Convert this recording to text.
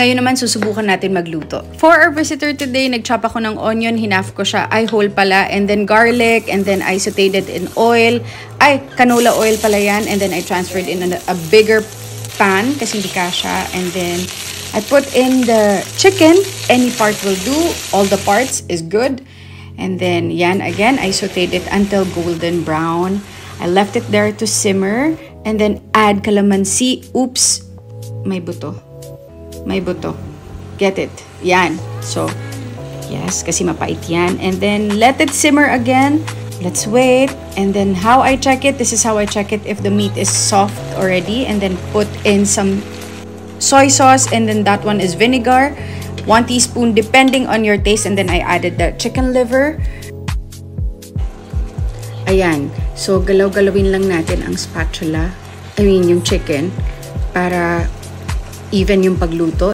Ngayon naman, susubukan natin magluto. For our visitor today, nag-chop ako ng onion, hinaf ko siya, ay whole pala, and then garlic, and then I sauteed it in oil. Ay, canola oil pala yan, and then I transferred in a, a bigger pan, kasi hindi kasha, and then I put in the chicken. Any part will do. All the parts is good. And then, yan, again, I sauteed it until golden brown. I left it there to simmer, and then add calamansi. Oops, may buto may buto. Get it? Yan. So, yes, kasi mapait yan. And then, let it simmer again. Let's wait. And then, how I check it, this is how I check it if the meat is soft already. And then, put in some soy sauce. And then, that one is vinegar. One teaspoon, depending on your taste. And then, I added the chicken liver. Ayan. So, galaw-galawin lang natin ang spatula. I mean, yung chicken. Para even yung pagluto.